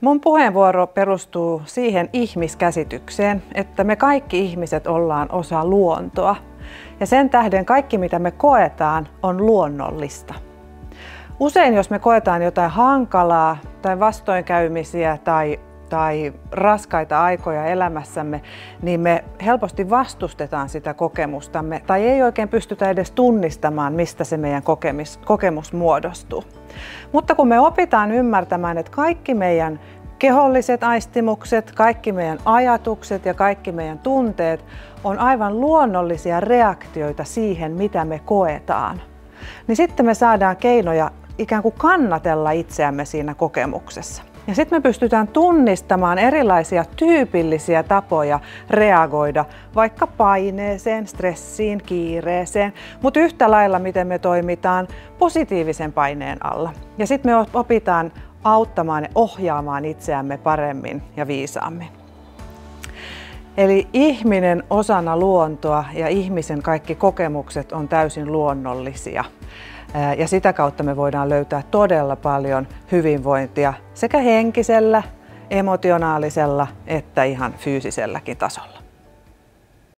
Mun puheenvuoro perustuu siihen ihmiskäsitykseen, että me kaikki ihmiset ollaan osa luontoa. Ja sen tähden kaikki, mitä me koetaan, on luonnollista. Usein, jos me koetaan jotain hankalaa tai vastoinkäymisiä tai, tai raskaita aikoja elämässämme, niin me helposti vastustetaan sitä kokemustamme tai ei oikein pystytä edes tunnistamaan, mistä se meidän kokemus, kokemus muodostuu. Mutta kun me opitaan ymmärtämään, että kaikki meidän keholliset aistimukset, kaikki meidän ajatukset ja kaikki meidän tunteet on aivan luonnollisia reaktioita siihen, mitä me koetaan, niin sitten me saadaan keinoja ikään kuin kannatella itseämme siinä kokemuksessa. Ja sitten me pystytään tunnistamaan erilaisia tyypillisiä tapoja reagoida vaikka paineeseen, stressiin, kiireeseen, mutta yhtä lailla miten me toimitaan positiivisen paineen alla. Ja sitten me opitaan auttamaan ja ohjaamaan itseämme paremmin ja viisaammin. Eli ihminen osana luontoa ja ihmisen kaikki kokemukset on täysin luonnollisia. Ja sitä kautta me voidaan löytää todella paljon hyvinvointia sekä henkisellä, emotionaalisella että ihan fyysiselläkin tasolla.